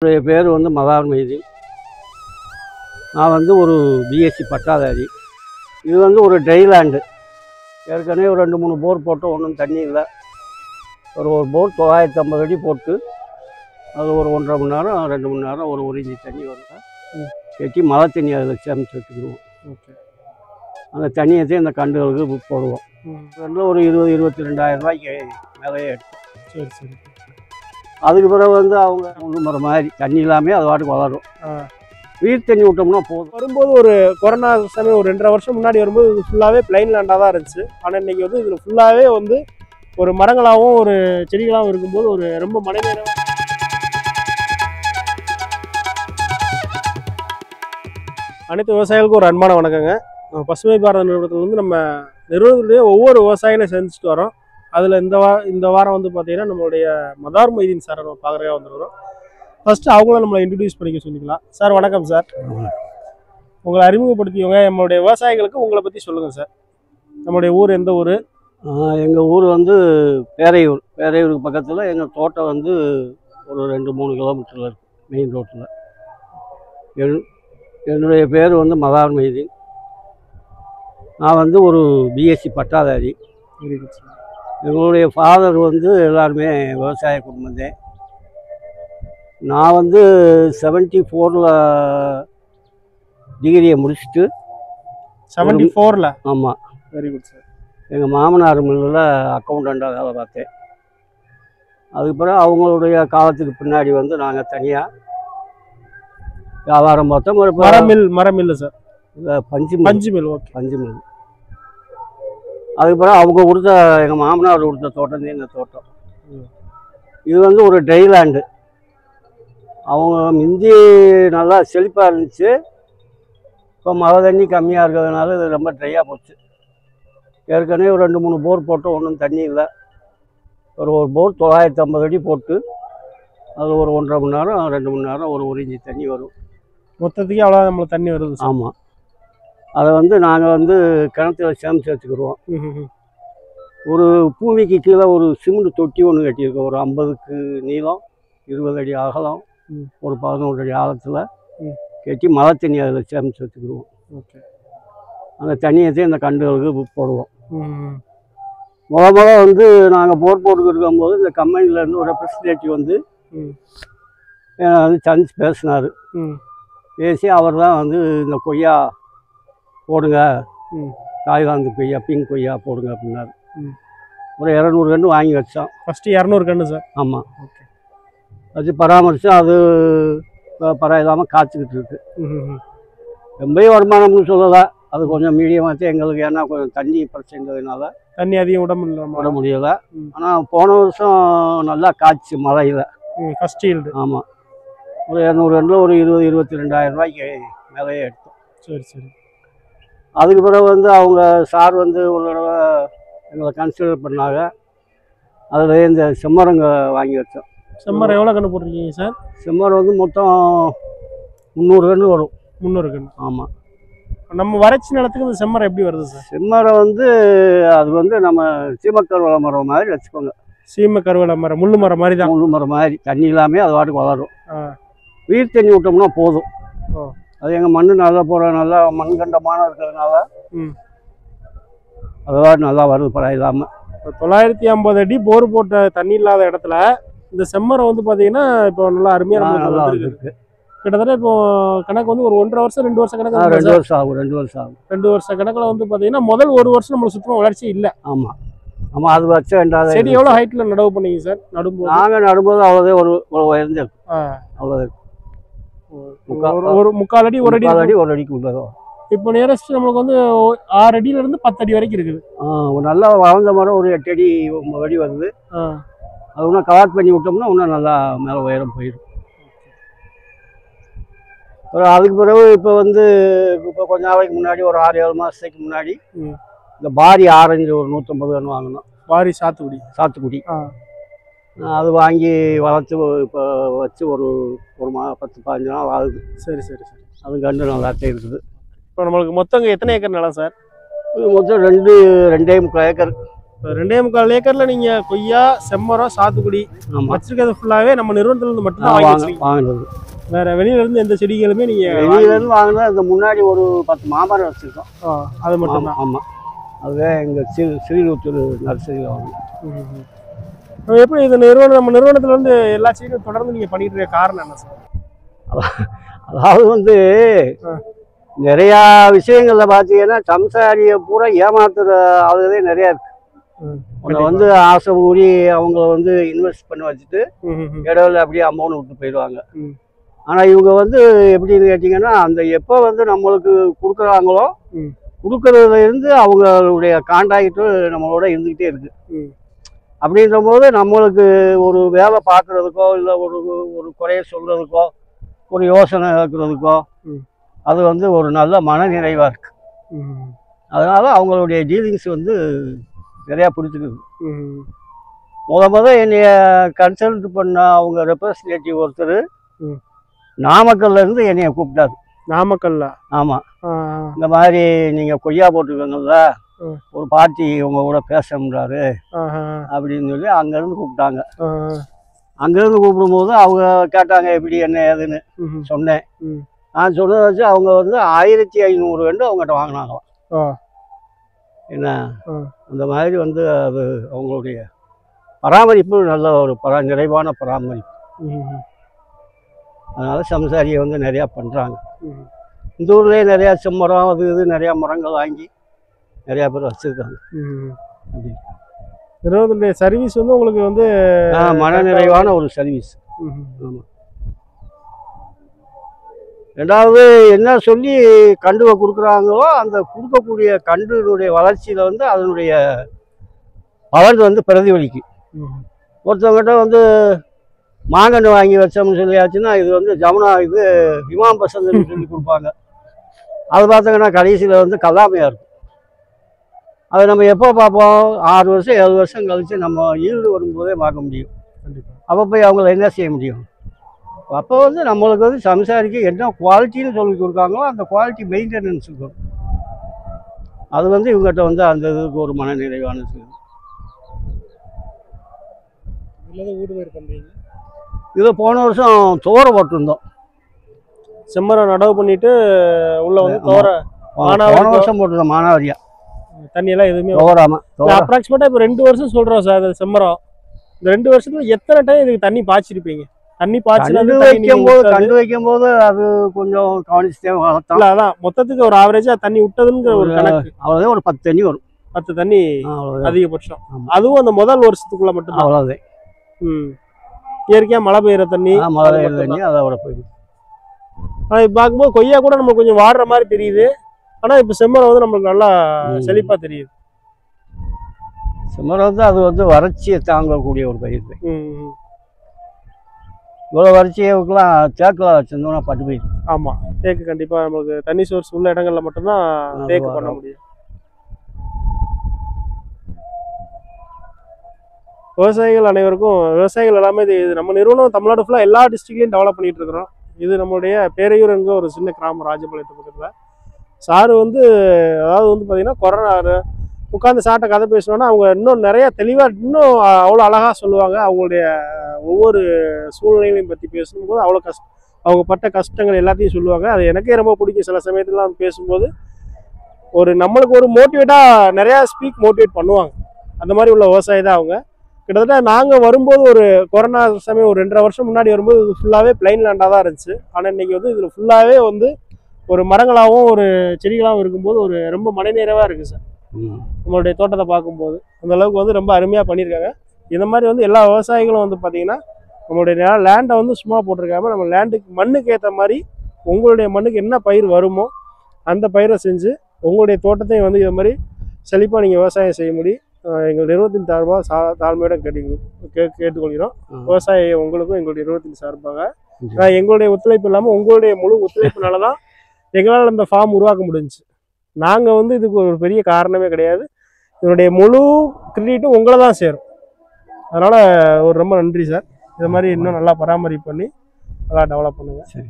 என்னுடைய பேர் வந்து மதார் மைதி நான் வந்து ஒரு பிஎஸ்சி பட்டாதாரி. இது வந்து ஒரு ட்ரைலேண்டு ஏற்கனவே ஒரு ரெண்டு மூணு போர் போட்டோம் ஒன்றும் தண்ணி இல்லை. ஒரு ஒரு போர் தொள்ளாயிரத்தி ஐம்பது அடி போட்டு அது ஒரு ஒன்றரை மணி நேரம் ரெண்டு மணி நேரம் ஒரு ஒரு இன்ச்சு தண்ணி வரும். கட்டி மழை தண்ணி அதில் சேமித்து வச்சுக்கிடுவோம். ஓகே. அந்த தண்ணியத்தையும் இந்த கண்டுகளுக்கு போடுவோம். ரெண்டில் ஒரு இருபது இருபத்தி ரெண்டாயிரம் ரூபாய்க்கு மேலேயே எடுத்தோம். சரி சரி. அதுக்கு பிறகு வந்து அவங்க முழு மரம் மாதிரி தண்ணி இல்லாமல் அது பாட்டுக்கு வளரும். வீர் தண்ணி விட்டோம்னா போதும். வரும்போது ஒரு கொரோனா சமயம் ஒரு ரெண்டரை வருஷம் முன்னாடி வரும்போது இது ஃபுல்லாகவே பிளைன் லேண்டாக தான் இருந்துச்சு. ஆனால் இன்னைக்கு வந்து இதில் ஃபுல்லாகவே வந்து ஒரு மரங்களாகவும் ஒரு செடிகளாகவும் இருக்கும்போது ஒரு ரொம்ப மனைநேரம் அனைத்து விவசாயிகளுக்கும் ஒரு அன்பான வணக்கங்க. பசுமை பாரத நிறுவனத்தில் வந்து நம்ம நிறுவனத்துடைய ஒவ்வொரு விவசாயிகளையும் சந்திச்சுட்டு வரோம். அதில் இந்த வா இந்த வாரம் வந்து பார்த்தீங்கன்னா நம்மளுடைய மதார் மொய்தீன் சாரை நம்ம பார்க்குறதுக்காக வந்துருக்கிறோம். ஃபர்ஸ்ட் அவங்கள நம்மளை இன்ட்ரடியூஸ் பண்ணிக்க சொல்லிக்கலாம். சார் வணக்கம் சார். உங்களை அறிமுகப்படுத்தியவங்க நம்மளுடைய விவசாயிகளுக்கு உங்களை பற்றி சொல்லுங்கள் சார். நம்மளுடைய ஊர் எந்த ஊர்? எங்கள் ஊர் வந்து பேரையூர். பேரையூருக்கு பக்கத்தில் எங்கள் தோட்டம் வந்து ஒரு ரெண்டு மூணு கிலோமீட்டரில் இருக்கு மெயின் ரோட்டில் என் என்னுடைய பேர் வந்து மதார் மைதீன் நான் வந்து ஒரு பிஎஸ்சி பட்டாதாரி. எங்களுடைய ஃபாதர் வந்து எல்லாருமே விவசாய குடும்பந்தேன் நான் வந்து செவன்ட்டி ஃபோரில் டிகிரியை முடிச்சுட்டு செவன்டி ஃபோரில் ஆமாம் வெரி குட் சார் எங்கள் மாமனார் மில்லில் அக்கௌண்டண்ட்டாக வேலை பார்த்தேன். அதுக்கு பிறகு அவங்களுடைய காலத்துக்கு பின்னாடி வந்து நாங்கள் தனியாக வியாபாரம் பார்த்தோம். மரமில் மரமில் சார் பஞ்சு பஞ்சு மில் ஓகே பஞ்சு மில். அதுக்கு பிறகு அவங்க கொடுத்த எங்கள் மாமனார் கொடுத்த தோட்டம் தான் இந்த தோட்டம். இது வந்து ஒரு ட்ரைலேண்டு அவங்க மிந்தி நல்லா செழிப்பாக இருந்துச்சு. இப்போ மழை தண்ணி கம்மியாக இருக்கிறதுனால இது ரொம்ப ட்ரையாக போச்சு. ஏற்கனவே ஒரு ரெண்டு மூணு போர் போட்டோம் ஒன்றும் தண்ணி இல்லை. ஒரு ஒரு போர் தொள்ளாயிரத்தி ஐம்பது அடி போட்டு அது ஒரு ஒன்றரை மணி நேரம் ரெண்டு மணி நேரம் ஒரு ஒரு இன்ச்சு தண்ணி வரும். மொத்தத்துக்கே அவ்வளோ நம்மளுக்கு தண்ணி வருது ஆமாம் அதை வந்து நாங்கள் வந்து கிணத்துல சேமித்து வச்சுக்கிடுவோம். ஒரு பூமிக்கு கீழே ஒரு சிமெண்ட் தொட்டி ஒன்று கட்டியிருக்கோம் ஒரு ஐம்பதுக்கு நீளம் இருபது அடி அகலம். ஒரு பதினோரு அடி ஆழத்தில். கட்டி மழை தண்ணி அதில் சேமித்து வச்சுக்கிடுவோம் ஓகே அந்த தண்ணியத்தையும் இந்த கண்டுகளுக்கு போடுவோம். முத முத வந்து நாங்கள் போர் போட்டுக்கிட்டு இருக்கும்போது இந்த கம்பெனிலேருந்து ஒரு ரெப்ரஸன்டேட்டிவ் வந்து. என்னை வந்து சந்திச்சு பேசினார் பேசி அவர் தான் வந்து இந்த கொய்யா போடுங்க. தாய்லாந்து கொய்யா பிங்க் கொய்யா போடுங்க அப்படின்னாரு. ம். ஒரு இரநூறு கன்று வாங்கி வச்சோம். ஃபஸ்ட்டு இரநூறு கன்று சார். ஆமாம் ஓகே. வச்சு பராமரித்து அது பரவாயில்லாமல் காய்ச்சிக்கிட்டு இருக்கு. ரொம்பவே வருமானம்னு சொல்லலை. அது கொஞ்சம் மீடியமாக எங்களுக்கு ஏன்னா கொஞ்சம் தண்ணி பிரச்சனைன்றதுனால தண்ணி அதிகம் உடம்பு இல்லாமல் போட முடியலை. ஆனால் போன வருஷம் நல்லா காய்ச்சி மழையில். ஃபஸ்ட் ஈல்டு ஆமாம் ஒரு இரநூறு ரெண்டில் ஒரு இருபது இருபத்தி ரெண்டாயிரம் ரூபாய்க்கு மேலேயே எடுத்தோம். சரி சரி. அதுக்கு பிறகு வந்து அவங்க சார் வந்து ஒரு தடவை எங்களை கன்சிடர் பண்ணாங்க. அதில் இந்த செம்மரங்க வாங்கி வச்சோம். செம்மரம் எவ்வளோ கன்று போட்டிருக்கீங்க சார்? செம்மரம் வந்து மொத்தம் முந்நூறு கன்று வரும். முந்நூறு கன்று. ஆமாம் நம்ம வறட்சி நிலத்துக்கு இந்த செம்மரம் எப்படி வருது சார்? செம்மரம் வந்து அது வந்து நம்ம சீமக்கருவள மரம் மாதிரி வச்சுக்கோங்க. சீமை கருவேல மரம் முள்ளு மரம் மாதிரி தான் முள்ளு மரம் மாதிரி தண்ணி இல்லாமல் அது பாட்டுக்கு வளரும். வீர் தண்ணி விட்டோம்னா போதும். அது எங்கள் மண் நல்லா போகிற நல்லா மண்கண்டமான இருக்கிறதுனால ம். அது நல்லா வருது படம் இல்லாமல் இப்போ தொள்ளாயிரத்தி ஐம்பது அடி போர் போட்ட தண்ணி இல்லாத இடத்துல இந்த செம்மரம் வந்து பார்த்தீங்கன்னா இப்போ நல்லா அருமையாக நல்லா வந்திருக்கு. இருக்கு கிட்டத்தட்ட இப்போ கணக்கு வந்து ஒரு ஒன்றரை வருஷம் ரெண்டு வருஷம் கணக்கு ரெண்டு. வருஷம் ஆகும் ரெண்டு வருஷம் ஆகும். ரெண்டு வருஷம் கணக்கில் வந்து பார்த்தீங்கன்னா முதல் ஒரு வருஷம் நம்மளுக்கு சுத்தமாக வளர்ச்சி இல்லை. ஆமாம் ஆமாம் அது வச்ச வேண்டாத செடி எவ்வளோ ஹைட்டில் நடவு பண்ணீங்க சார்? நடும்போது? நாங்கள் நடும்போது அவ்வளோதே ஒரு உயர்ந்திருக்கும் ஆ, அவ்வளோதே முக்கா- ஒரு ஒரு முக்கால் அடி ஒரு அடி. அடி ஒரு அடிக்கு உள்ளதோ? இப்போ நியரஸ்ட் நம்மளுக்கு வந்து ஆறு அடியில இருந்து பத்து அடி வரைக்கும் இருக்குது. ஒரு நல்லா வளர்ந்த மரம் ஒரு எட்டு அடி அடி வருது. அது இன்னும் கவர் பண்ணி விட்டோம்னா இன்னும் நல்லா மேலே உயரம் போயிடும். அதுக்கு பிறகு இப்போ வந்து இப்போ கொஞ்ச நாளைக்கு முன்னாடி ஒரு ஆறு ஏழு மாதத்துக்கு முன்னாடி. இந்த பாரி ஆரஞ்சு ஒரு நூற்றம்பது வாங்கினோம். வாரி சாத்துக்குடி. சாத்துக்குடி. அது வாங்கி வளர்த்து இப்போ வச்சு ஒரு ஒரு மா பத்து பதினஞ்சு நாள் ஆகுது. சரி சரி சரி. அது கன்று நல்லாட்டே இருக்குது. இப்போ நம்மளுக்கு மொத்தம் எத்தனை ஏக்கர் நிலம் சார்? மொத்தம் ரெண்டு ரெண்டே முக்கால் ஏக்கர். இப்போ ரெண்டே முக்கால் ஏக்கர்ல நீங்க கொய்யா செம்மரம் சாத்துக்குடி வச்சிருக்கிறது ஃபுல்லாவே நம்ம நிறுவனத்துல இருந்து மட்டும் வாங்கினது. வேற வெளியில இருந்து எந்த செடிகளுமே நீங்க வெளியிலேருந்து வாங்கினா இந்த முன்னாடி ஒரு பத்து மாமரம் வச்சுருக்கோம். அது மட்டும் ஆமாம் அதுவே எங்கள் சிறு சிறுலூத்தூர் நர்சரியில் வாங்கினோம் எப்படி இந்த நிறுவனம் நம்ம நிறுவனத்துல இருந்து எல்லா செடியும் தொடர்ந்து நீங்க பண்ணிட்டு இருக்க காரணம் என்ன சார் அதாவது வந்து. நிறையா விஷயங்கள்ல பார்த்தீங்கன்னா சம்சாரியை பூரா ஏமாத்துற ஆளுகளே நிறையா இருக்கு உன்னை வந்து ஆசை ஊறி அவங்கள வந்து இன்வெஸ்ட் பண்ண வச்சுட்டு இடையில அப்படியே அமௌண்ட் விட்டு போயிடுவாங்க. ஆனால் இவங்க வந்து எப்படின்னு கேட்டிங்கன்னா அந்த எப்போ வந்து நம்மளுக்கு கொடுக்குறாங்களோ. கொடுக்கறதுல இருந்து அவங்களுடைய கான்டாக்ட் நம்மளோட இருந்துக்கிட்டே இருக்கு ம். அப்படின்ற போது நம்மளுக்கு ஒரு வேலை பார்க்குறதுக்கோ இல்லை ஒரு ஒரு குறைய சொல்கிறதுக்கோ ஒரு யோசனை கேட்குறதுக்கோ ம். அது வந்து ஒரு நல்ல மன நிறைவாக இருக்கு அதனால அவங்களுடைய டீலிங்ஸ் வந்து நிறையா பிடிச்சிக்குது முத முத என்னைய கன்சல்ட் பண்ண அவங்க ரெப்ரஸன்டேட்டிவ் ஒருத்தர் ம். நாமக்கல்ல இருந்து என்னைய கூப்பிட்டாரு. நாமக்கல்ல? ஆமாம் இந்த மாதிரி நீங்கள் கொய்யா போட்டுருக்கீங்கல்ல. ஒரு பார்ட்டி உங்க கூட ஆ, அப்படின்னு சொல்லி அங்கேருந்து கூப்பிட்டாங்க. அங்கேருந்து கூப்பிடும்போது அவங்க கேட்டாங்க எப்படி என்ன ஏதுன்னு? சொன்னேன். நான் சொன்னதை வச்சு அவங்க வந்து ஆயிரத்தி ஐநூறு ரெண்டு அவங்ககிட்ட வாங்கினாங்களாம். என்ன. அந்த மாதிரி வந்து அது அவங்களுடைய பராமரிப்பு நல்ல ஒரு பரா நிறைவான பராமரிப்பு. அதனால சம்சாரியை வந்து நிறையா பண்ணுறாங்க. இந்த ஊர்லேயே நிறையா செம்மரம் அது இது நிறையா மரங்கள் வாங்கி நிறையா பேர் வச்சுருக்காங்க. நிறுவனத்துடைய சர்வீஸ் வந்து உங்களுக்கு வந்து மன நிறைவான ஒரு சர்வீஸ் ம், ரெண்டாவது என்ன சொல்லி கண்டுவை கொடுக்குறாங்களோ அந்த கொடுக்கக்கூடிய கன்றுடைய வளர்ச்சியில் வந்து அதனுடைய பலன் வந்து பிரதிபலிக்கும். ம், ஒருத்தவங்ககிட்ட வந்து மாங்கன்று வாங்கி வச்சோம்னு சொல்லியாச்சுன்னா இது வந்து ஜமுனா இது இமாம் பசந்துன்னு சொல்லி கொடுப்பாங்க. அது பார்த்தீங்கன்னா கடைசியில் வந்து கல்லாமையாக இருக்கும். அதை நம்ம எப்போ பார்ப்போம்? ஆறு வருஷம் ஏழு வருஷம் கழித்து நம்ம ஈல்டு வரும்போதே பார்க்க முடியும். அப்போ போய் அவங்கள என்ன செய்ய முடியும்? அப்போ வந்து நம்மளுக்கு வந்து சம்சாரிக்கு என்ன குவாலிட்டின்னு சொல்லி கொடுக்காங்களோ அந்த குவாலிட்டி மெயின்டெனன்ஸ் இருக்கும் அது வந்து இவங்ககிட்ட வந்து அந்த இதுக்கு ஒரு மன பண்றீங்க. இதை போன வருஷம் துவர போட்டிருந்தோம். செம்மரம் நடவு பண்ணிட்டு உள்ள வந்து மானாவாரி போன வருஷம் போட்டிருந்தோம் மானாவாரியா. தண்ணி எல்லாம் எதுவுமே துவர அப்ராக்சிமேட்டா இப்போ ரெண்டு வருஷம் சொல்றோம் சார் அந்த செம்மரம். இந்த ரெண்டு வருஷத்துல எத்தனை டைம் இதுக்கு தண்ணி பாய்ச்சிருப்பீங்க? தண்ணி நீங்க வைக்கும் போது. கண்டு வைக்கும் போது அது கொஞ்சம் கவனிச்சுட்டே வளர்த்தோம். அதான். மொத்தத்துக்கு ஒரு ஆவரேஜா தண்ணி விட்டதுங்கிற ஒரு கணக்கு. அவ்வளோதான் ஒரு பத்து தண்ணி வரும். பத்து தண்ணி அதிகபட்சம். அதுவும் அந்த முதல் வருஷத்துக்குள்ள மட்டும்தான். அவ்வளோதான் ம். இயற்கையா மழை பெய்யுற தண்ணி மழை அது பெய்யுற. தண்ணி அதோட போயிடுது. ஆனா இப்ப பார்க்கும்போது கொய்யா கூட நம்ம கொஞ்சம் வாடுற மாதிரி தெரியுது. ஆனா இப்ப செம்மரம் வந்து நம்மளுக்கு நல்லா ம். செழிப்பா தெரியுது சுமர் வந்து அது வந்து வறட்சியை தாங்கக்கூடிய ஒரு பயிர். இவ்வளோ வறட்சியெல்லாம் தேக்கில் வச்சிருந்தோம்னா பட்டு போயிடும் ஆமா தேக்கு கண்டிப்பா நமக்கு தண்ணி சோர்ஸ் உள்ள இடங்கள்ல மட்டும்தான் தேக்கு. பண்ண முடியும் விவசாயிகள் அனைவருக்கும் விவசாயிகள் எல்லாமே இது இது நம்ம நிறுவனம் தமிழ்நாடு ஃபுல்லாக எல்லா டிஸ்ட்ரிக்ட்லையும் டெவலப் பண்ணிட்டு இருக்கிறோம் இது நம்மளுடைய பேரையூர் என்கிற ஒரு சின்ன கிராமம் ராஜபாளையத்து பக்கத்தில் சாரு வந்து அதாவது வந்து பார்த்தீங்கன்னா கொரோனா உட்காந்து சார்ட்ட கதை பேசினோன்னா அவங்க இன்னும் நிறைய தெளிவாக இன்னும் அவ்வளோ அழகாக சொல்லுவாங்க. அவங்களுடைய ஒவ்வொரு சூழ்நிலைகளையும் பற்றி பேசும்போது அவ்வளோ கஷ்ட அவங்க பட்ட கஷ்டங்கள் எல்லாத்தையும் சொல்லுவாங்க. அது எனக்கே ரொம்ப பிடிக்கும். சில சமயத்துலாம் பேசும்போது ஒரு நம்மளுக்கு ஒரு மோட்டிவேட்டாக நிறையா ஸ்பீக் மோட்டிவேட் பண்ணுவாங்க. அந்த மாதிரி உள்ள விவசாயி தான் அவங்க. கிட்டத்தட்ட நாங்கள் வரும்போது ஒரு கொரோனா சமயம் ஒரு ரெண்டரை வருஷம் முன்னாடி வரும்போது இது ஃபுல்லாகவே பிளைன் லேண்டாக தான் இருந்துச்சு. ஆனால் இன்னைக்கு வந்து இதில் ஃபுல்லாகவே வந்து ஒரு மரங்களாகவும் ஒரு செடிகளாகவும் இருக்கும்போது ஒரு ரொம்ப மனநிறைவாக இருக்குது சார். நம்மளுடைய தோட்டத்தை பார்க்கும்போது. அந்த அளவுக்கு வந்து ரொம்ப அருமையாக பண்ணியிருக்காங்க. இந்த மாதிரி வந்து எல்லா விவசாயிகளும் வந்து பார்த்தீங்கன்னா நம்மளுடைய லேண்டை வந்து சும்மா போட்டிருக்காம நம்ம லேண்டுக்கு மண்ணுக்கு ஏற்ற மாதிரி உங்களுடைய மண்ணுக்கு என்ன பயிர் வருமோ அந்த பயிரை செஞ்சு உங்களுடைய தோட்டத்தையும் வந்து இது மாதிரி செழிப்பாக நீங்கள் விவசாயம் செய்ய முடியும் எங்கள் நிறுவனத்தின் சார்பாக சா தாழ்மையுடன் கேட்டு கே கேட்டுக்கொள்கிறோம். விவசாயி உங்களுக்கும் எங்களுடைய நிறுவனத்தின் சார்பாக. எங்களுடைய ஒத்துழைப்பு இல்லாமல் உங்களுடைய முழு ஒத்துழைப்புனால தான் எங்களால் அந்த ஃபார்ம் உருவாக்க முடிஞ்சுச்சு. நாங்கள் வந்து இதுக்கு ஒரு பெரிய காரணமே கிடையாது. இதனுடைய முழு கிரெடிட்டும் உங்களை தான் சேரும். அதனால் ஒரு ரொம்ப நன்றி சார். இது மாதிரி இன்னும் நல்லா பராமரிப்பு பண்ணி நல்லா டெவலப் பண்ணுங்கள் சரி.